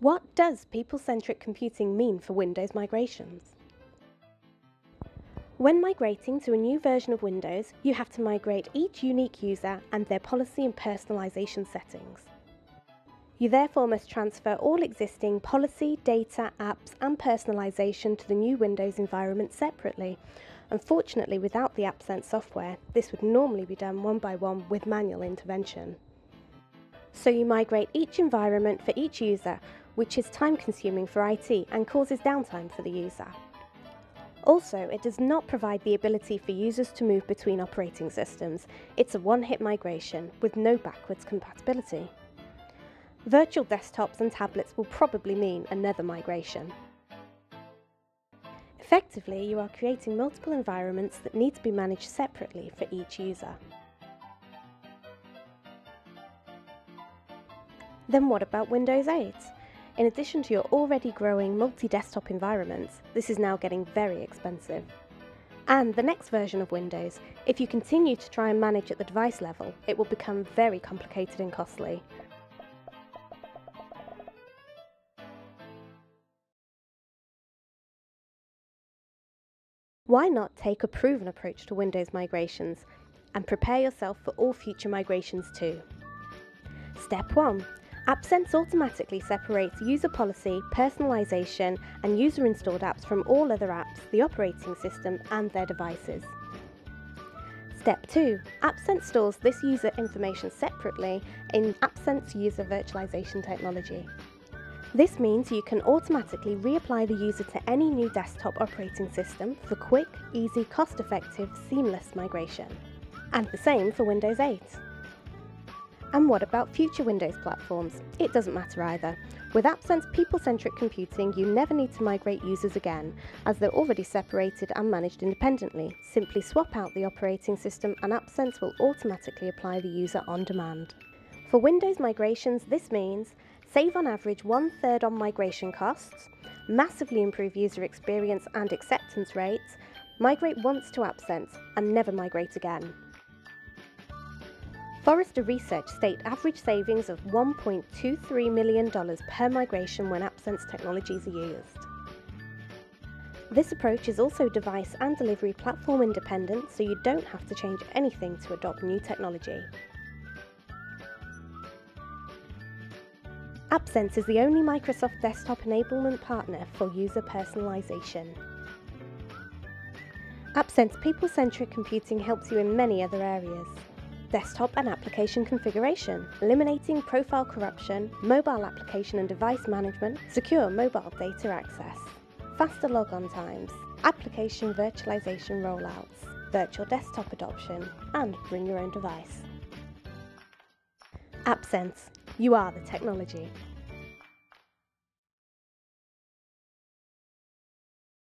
What does people-centric computing mean for Windows migrations? When migrating to a new version of Windows, you have to migrate each unique user and their policy and personalization settings. You therefore must transfer all existing policy, data, apps and personalization to the new Windows environment separately. Unfortunately, without the AppSense software, this would normally be done one by one with manual intervention. So you migrate each environment for each user, which is time consuming for IT and causes downtime for the user. Also, it does not provide the ability for users to move between operating systems. It's a one-hit migration with no backwards compatibility. Virtual desktops and tablets will probably mean another migration. Effectively, you are creating multiple environments that need to be managed separately for each user. Then what about Windows 8? In addition to your already growing multi-desktop environments, this is now getting very expensive. And the next version of Windows, if you continue to try and manage at the device level, it will become very complicated and costly. Why not take a proven approach to Windows migrations and prepare yourself for all future migrations too? Step 1. AppSense automatically separates user policy, personalization, and user installed apps from all other apps, the operating system, and their devices. Step 2. AppSense stores this user information separately in AppSense User Virtualization technology. This means you can automatically reapply the user to any new desktop operating system for quick, easy, cost-effective, seamless migration. And the same for Windows 8. And what about future Windows platforms? It doesn't matter either. With AppSense people-centric computing, you never need to migrate users again, as they're already separated and managed independently. Simply swap out the operating system and AppSense will automatically apply the user on demand. For Windows migrations, this means save on average one third on migration costs, massively improve user experience and acceptance rates, migrate once to AppSense and never migrate again. Forrester research state average savings of $1.23 million per migration when AppSense technologies are used. This approach is also device and delivery platform independent, so you don't have to change anything to adopt new technology. AppSense is the only Microsoft desktop enablement partner for user personalization. AppSense people-centric computing helps you in many other areas desktop and application configuration, eliminating profile corruption, mobile application and device management, secure mobile data access, faster logon times, application virtualization rollouts, virtual desktop adoption, and bring your own device. AppSense, you are the technology.